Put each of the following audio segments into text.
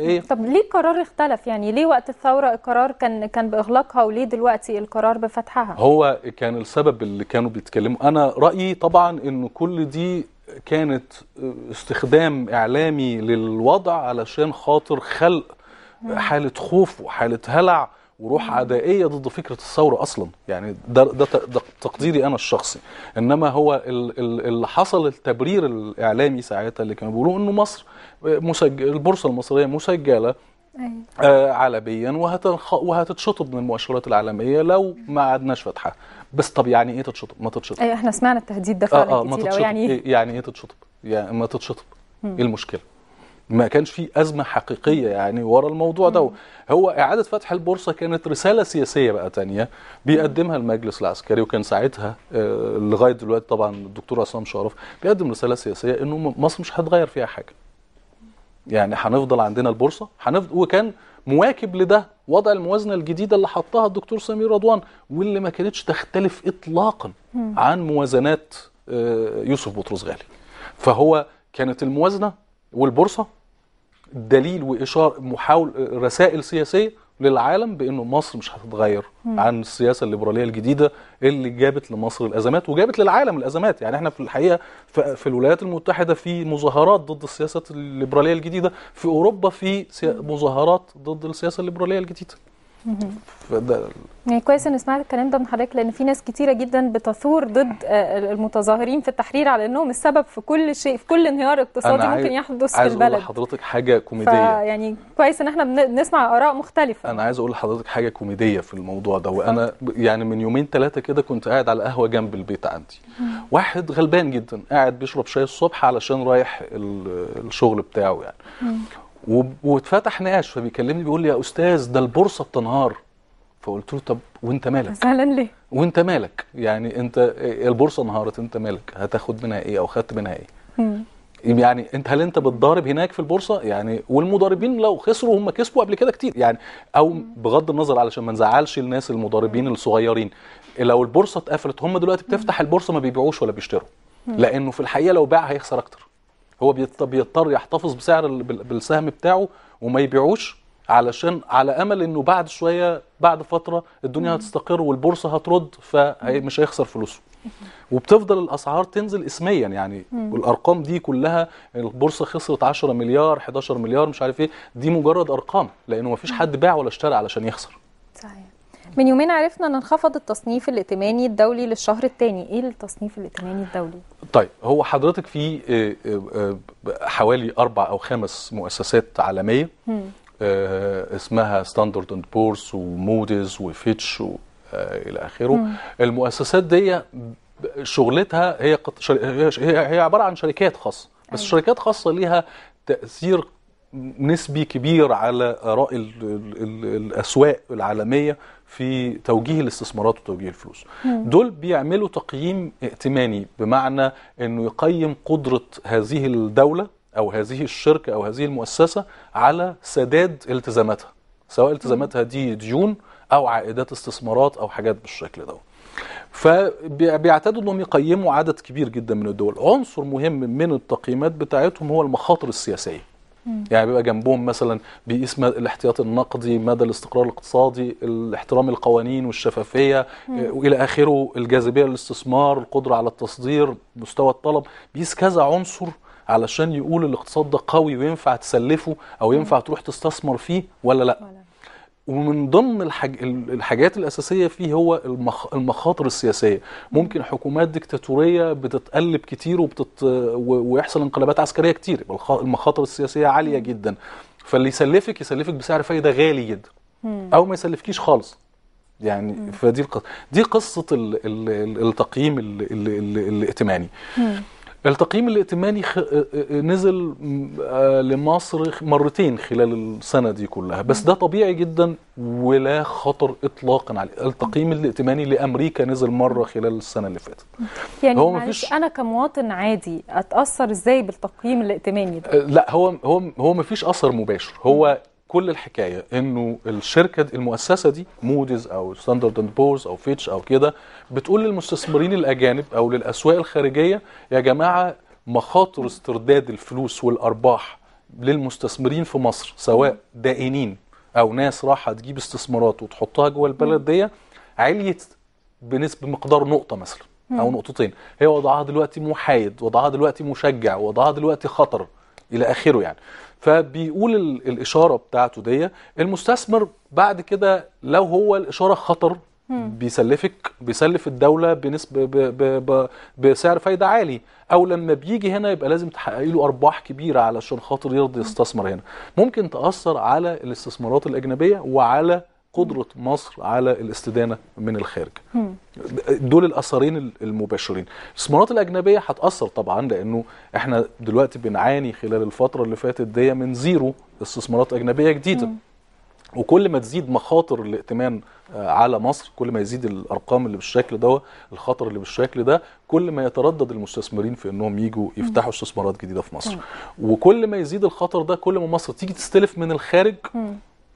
إيه؟ طب ليه القرار اختلف؟ يعني ليه وقت الثورة القرار كان كان بإغلاقها وليه دلوقتي القرار بفتحها؟ هو كان السبب اللي كانوا بيتكلموا. أنا رأيي طبعا انه كل دي كانت استخدام إعلامي للوضع علشان خاطر خلق حالة خوف وحالة هلع وروح عدائية ضد فكرة الثورة أصلا. يعني ده ده ده تقديري أنا الشخصي. إنما هو ال- ال- اللي حصل التبرير الإعلامي ساعتها اللي كانوا بيقولوا إنه مصر مسجل البورصة المصرية مسجلة أيوة. آه، عالميا وهتنخ... وهتتشطب من المؤشرات العالمية لو ما عدناش فاتحة. بس طب يعني إيه تتشطب؟ ما تتشطب. أيوه إحنا سمعنا التهديد ده فعلا آه آه ما كتير تتشطب. يعني يعني يعني إيه تتشطب؟ يعني ما تتشطب. إيه المشكلة؟ ما كانش في أزمة حقيقية يعني ورا الموضوع ده. هو إعادة فتح البورصة كانت رسالة سياسية بقى تانية بيقدمها المجلس العسكري وكان ساعتها آه، لغاية دلوقتي طبعا الدكتور عصام شرف بيقدم رسالة سياسية إنه م- مصر مش هتغير فيها حاجة. يعني هنفضل عندنا البورصة هنفضل وكان مواكب لده وضع الموازنة الجديدة اللي حطها الدكتور سمير رضوان واللي ما كانتش تختلف اطلاقا عن موازنات آه، يوسف بطرس غالي. فهو كانت الموازنة والبورصة دليل واشاره محاول رسائل سياسية للعالم بإنه مصر مش هتتغير عن السياسة الليبرالية الجديدة اللي جابت لمصر الأزمات وجابت للعالم الأزمات. يعني إحنا في الحقيقة في الولايات المتحدة في مظاهرات ضد السياسات الليبرالية الجديدة في أوروبا في مظاهرات ضد السياسة الليبرالية الجديدة. فده يعني كويس إن سمعت الكلام ده من حضرتك لأن في ناس كتيرة جدا بتثور ضد آه، المتظاهرين في التحرير على إنهم السبب في كل شيء في كل انهيار اقتصادي ممكن يحدث في عايز أقول البلد. لحضرتك حاجة كوميدية. فيعني كويس إن إحنا بن- بنسمع آراء مختلفة. أنا عايز أقول لحضرتك حاجة كوميدية في الموضوع ده وأنا يعني من يومين ثلاثة كده كنت قاعد على قهوه جنب البيت عندي. واحد غلبان جدا قاعد بيشرب شاي الصبح علشان رايح ال- الشغل بتاعه يعني. واتفتح نقاش فبيكلمني بيقول لي يا أستاذ ده البورصة بتنهار. فقلت له طب وأنت مالك؟ مثلا ليه؟ وأنت مالك؟ يعني أنت البورصة انهارت أنت مالك؟ هتاخد منها إيه أو خدت منها إيه؟ مم. يعني أنت هل أنت بتضارب هناك في البورصة؟ يعني والمضاربين لو خسروا هم كسبوا قبل كده كتير. يعني أو بغض النظر علشان ما نزعلش الناس المضاربين الصغيرين لو البورصة اتقفلت هم دلوقتي بتفتح البورصة ما بيبيعوش ولا بيشتروا. لأنه في الحقيقة لو باع هيخسر أكتر. هو بيضط- بيضطر يحتفظ بسعر ال- بال- بالسهم بتاعه وما يبيعوش علشان على أمل إنه بعد شوية بعد فترة الدنيا هتستقر والبورصة هترد فمش هيخسر فلوسه. وبتفضل الأسعار تنزل اسميا يعني. والأرقام دي كلها البورصة خسرت 10 مليار 11 مليار مش عارف إيه. دي مجرد أرقام لأنه ما فيش حد باع ولا اشترى علشان يخسر. صحيح. من يومين عرفنا إن انخفض التصنيف الائتماني الدولي للشهر الثاني إيه التصنيف الائتماني الدولي؟ طيب هو حضرتك في آه، آه، حوالي أربع أو خمس مؤسسات عالمية آه، اسمها Standard and Poor's و Moody's و Fitch والى آخره. المؤسسات دي شغلتها هي قط- شر- هي عبارة عن شركات خاصة. بس أيوة. شركات خاصة ليها تأثير نسبي كبير على آراء ال ال ال الأسواق العالمية في توجيه الاستثمارات وتوجيه الفلوس. دول بيعملوا تقييم ائتماني بمعنى إنه يقيم قدرة هذه الدولة أو هذه الشركة أو هذه المؤسسة على سداد التزاماتها سواء التزاماتها دي ديون أو عائدات استثمارات أو حاجات بالشكل ده. فبيعتادوا إنهم يقيموا عدد كبير جدا من الدول. عنصر مهم من التقييمات بتاعتهم هو المخاطر السياسية. يعني بيبقى جنبهم مثلا بيقيس الاحتياط النقدي مدى الاستقرار الاقتصادي احترام القوانين والشفافية آه، وإلى آخره الجاذبية للاستثمار القدرة على التصدير مستوى الطلب. بيقيس كذا عنصر علشان يقول الاقتصاد ده قوي وينفع تسلفه أو ينفع تروح تستثمر فيه ولا لأ. ولا ومن ضمن الحاج... الحاجات الأساسية فيه هو المخ... المخاطر السياسية. ممكن حكومات ديكتاتورية بتتقلب كتير وبتت... و... ويحصل انقلابات عسكرية كتير. المخاطر السياسية عالية جدا. فاللي يسلفك يسلفك بسعر فايدة غالي جدا. أو ما يسلفكيش خالص. يعني فدي القصة دي قصة ال... ال... ال- التقييم ال... ال... ال... الائتماني. التقييم الائتماني خ... نزل م- آه لمصر مرتين خلال السنة دي كلها. بس ده طبيعي جدا ولا خطر إطلاقا عليه. التقييم الائتماني لأمريكا نزل مرة خلال السنة اللي فاتت. يعني هو مفيش- أنا كمواطن عادي أتأثر إزاي بالتقييم الائتماني ده؟ آه، لا هو هو هو ما فيش أثر مباشر. هو كل الحكاية إنه الشركة المؤسسة دي موديز أو Standard and Poor's أو فيتش أو كده بتقول للمستثمرين الأجانب أو للأسواق الخارجية يا جماعة مخاطر استرداد الفلوس والأرباح للمستثمرين في مصر سواء دائنين أو ناس راحة تجيب استثمارات وتحطها جوه البلد دي عليت بنسبة مقدار نقطة مثلا أو نقطتين. هي وضعها دلوقتي محايد وضعها دلوقتي مشجع وضعها دلوقتي خطر. إلى آخره يعني. فبيقول ال- الإشارة بتاعته دي المستثمر بعد كده لو هو الإشارة خطر بيسلفك بيسلف الدولة بنسبه ب ب ب بسعر فايدة عالي. أو لما بيجي هنا يبقى لازم تحققي له أرباح كبيرة علشان خاطر يرضي يستثمر هنا. ممكن تأثر على الاستثمارات الأجنبية وعلى قدرة مصر على الاستدانة من الخارج. دول الأثرين المباشرين. الاستثمارات الأجنبية هتأثر طبعا لأنه إحنا دلوقتي بنعاني خلال الفترة اللي فاتت دي من زيرو استثمارات أجنبية جديدة. وكل ما تزيد مخاطر الائتمان آه، على مصر كل ما يزيد الأرقام اللي بالشكل ده الخطر اللي بالشكل ده كل ما يتردد المستثمرين في إنهم يجوا يفتحوا استثمارات جديدة في مصر. وكل ما يزيد الخطر ده كل ما مصر تيجي تستلف من الخارج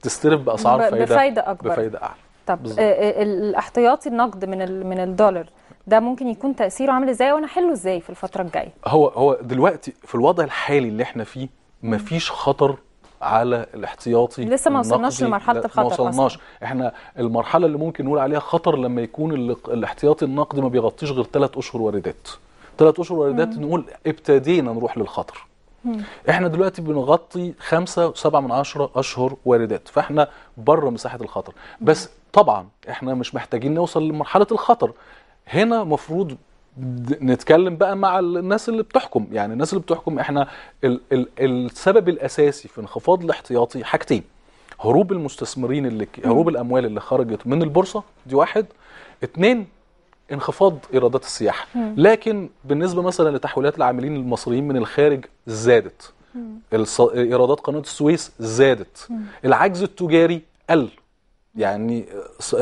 تستلف بأسعار فايده بفايدة أكبر. بفايدة أعلى. طب. آه، آه، الاحتياطي النقد من من الدولار ده ممكن يكون تأثيره عامل إزاي وأنا احله إزاي في الفترة الجاية؟ هو هو دلوقتي في الوضع الحالي اللي إحنا فيه مفيش خطر على الاحتياطي لسه ما وصلناش لا، الخطر ما وصلناش. إحنا المرحلة اللي ممكن نقول عليها خطر لما يكون ال- الاحتياطي النقدي ما بيغطيش غير ثلاث أشهر واردات. ثلاث أشهر واردات نقول ابتدينا نروح للخطر. إحنا دلوقتي بنغطي خمسة وسبعة من عشرة أشهر واردات فاحنا بره مساحة الخطر. بس طبعا إحنا مش محتاجين نوصل لمرحلة الخطر. هنا مفروض نتكلم بقى مع الناس اللي بتحكم. يعني الناس اللي بتحكم إحنا ال ال السبب الأساسي في انخفاض الاحتياطي حاجتين. هروب المستثمرين اللي هروب الأموال اللي خرجت من البورصة دي واحد. اتنين انخفاض ايرادات السياحة. لكن بالنسبة مثلا لتحويلات العاملين المصريين من الخارج زادت. ايرادات قناة السويس زادت. العجز التجاري قل. يعني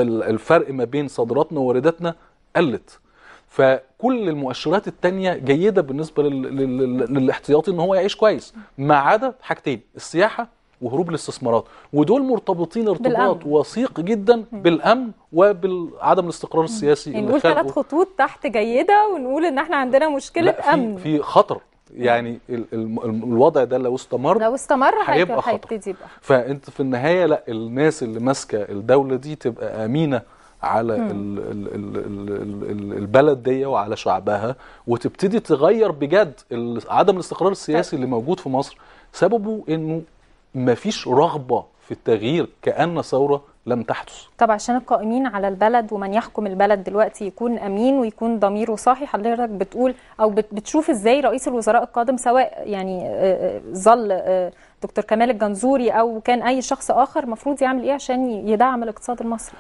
الفرق ما بين صادراتنا ووارداتنا قلت. فكل المؤشرات التانية جيدة بالنسبة لل... لل... للاحتياطي إن هو يعيش كويس. ما عدا حاجتين السياحة وهروب الاستثمارات ودول مرتبطين ارتباط بالأمن. وثيق جدا بالأمن وبالعدم الاستقرار السياسي. يعني اللي نقول ثلاث خطوط تحت جيدة ونقول إن إحنا عندنا مشكلة في أمن. في خطر. يعني ال... ال... الوضع ده لو استمر لو استمر هيبقى خطر. فأنت في النهاية لا الناس اللي ماسكة الدولة دي تبقى آمينة على ال ال ال ال ال ال البلد دي وعلى شعبها وتبتدي تغير بجد عدم الاستقرار السياسي اللي موجود في مصر. سببه إنه مفيش رغبة في التغيير كأن ثورة لم تحدث. طب عشان القائمين على البلد ومن يحكم البلد دلوقتي يكون أمين ويكون ضميره صاحي حضرتك بتقول بت- بتشوف إزاي رئيس الوزراء القادم سواء يعني آه، آه، ظل آه، دكتور كمال الجنزوري أو كان أي شخص آخر المفروض يعمل إيه عشان يدعم الاقتصاد المصري؟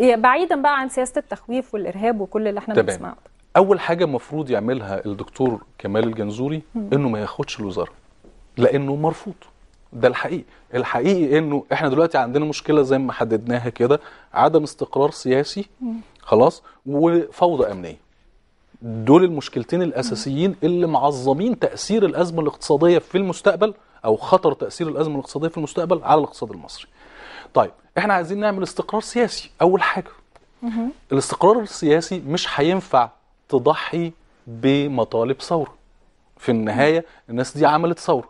بعيدا بقى عن سياسة التخويف والإرهاب وكل اللي إحنا. بنسمعه أول حاجة المفروض يعملها الدكتور كمال الجنزوري إنه ما ياخدش الوزارة لأنه مرفوض. ده الحقيقي. الحقيقي إنه إحنا دلوقتي عندنا مشكلة زي ما حددناها كده عدم استقرار سياسي خلاص وفوضى أمنية. دول المشكلتين الأساسيين اللي معظمين تأثير الأزمة الاقتصادية في المستقبل أو خطر تأثير الأزمة الاقتصادية في المستقبل على الاقتصاد المصري. طيب إحنا عايزين نعمل استقرار سياسي أول حاجة. الاستقرار السياسي مش هينفع تضحي بمطالب ثورة. في النهاية الناس دي عملت ثورة.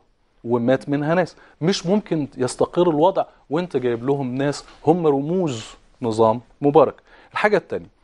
ومات منها ناس. مش ممكن يستقر الوضع وانت جايب لهم ناس هم رموز نظام مبارك. الحاجة الثانية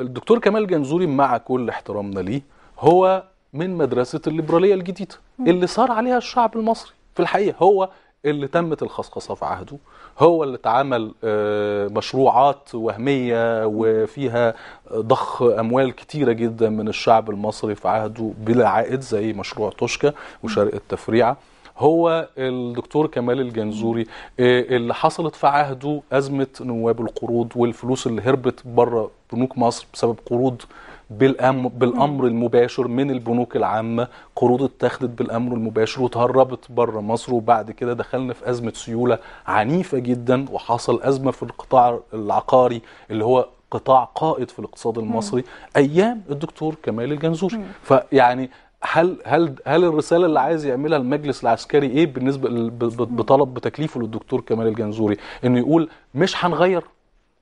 الدكتور كمال جنزوري مع كل احترامنا ليه هو من مدرسة الليبرالية الجديدة اللي صار عليها الشعب المصري في الحقيقة. هو اللي تمت الخصخصة في عهده. هو اللي اتعمل آه، مشروعات وهمية وفيها ضخ أموال كتيرة جدا من الشعب المصري في عهده بلا عائد زي مشروع توشكا وشرق التفريعة. هو الدكتور كمال الجنزوري آه، اللي حصلت في عهده أزمة نواب القروض والفلوس اللي هربت بره بنوك مصر بسبب قروض بالأمر المباشر من البنوك العامة. قروض اتخذت بالأمر المباشر وتهربت بره مصر وبعد كده دخلنا في أزمة سيولة عنيفة جدا وحصل أزمة في القطاع العقاري اللي هو قطاع قائد في الاقتصاد المصري أيام الدكتور كمال الجنزوري فيعني هل هل هل الرسالة اللي عايز يعملها المجلس العسكري إيه بالنسبة بطلب بتكليفه للدكتور كمال الجنزوري؟ إنه يقول مش هنغير.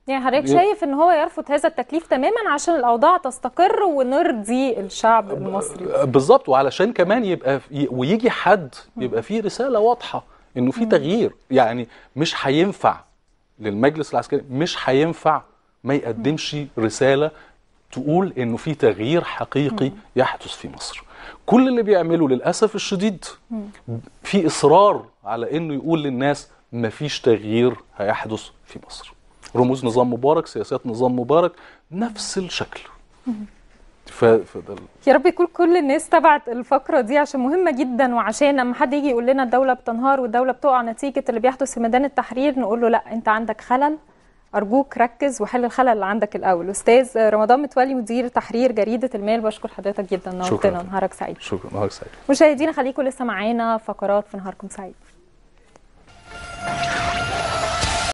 يعني حضرتك شايف إن هو يرفض هذا التكليف تماما عشان الأوضاع تستقر ونرضي الشعب المصري؟ بالظبط وعلشان كمان يبقى ويجي حد يبقى فيه رسالة واضحة إنه في تغيير. يعني مش هينفع للمجلس العسكري مش هينفع ما يقدمش رسالة تقول إنه في تغيير حقيقي يحدث في مصر. كل اللي بيعمله للأسف الشديد في إصرار على إنه يقول للناس مفيش تغيير هيحدث في مصر. رموز نظام مبارك سياسات نظام مبارك نفس الشكل. ف... فده ال- يا رب يكون كل الناس تبعت الفقرة دي عشان مهمة جدا وعشان لما حد يجي يقول لنا الدولة بتنهار والدولة بتقع نتيجة اللي بيحدث في ميدان التحرير نقول له لا أنت عندك خلل أرجوك ركز وحل الخلل اللي عندك الأول. أستاذ رمضان متولي مدير تحرير جريدة المال بشكر حضرتك جدا نورتنا. نهارك سعيد. شكرا. نهارك سعيد. مشاهدينا خليكم لسه معانا فقرات في نهاركم سعيد.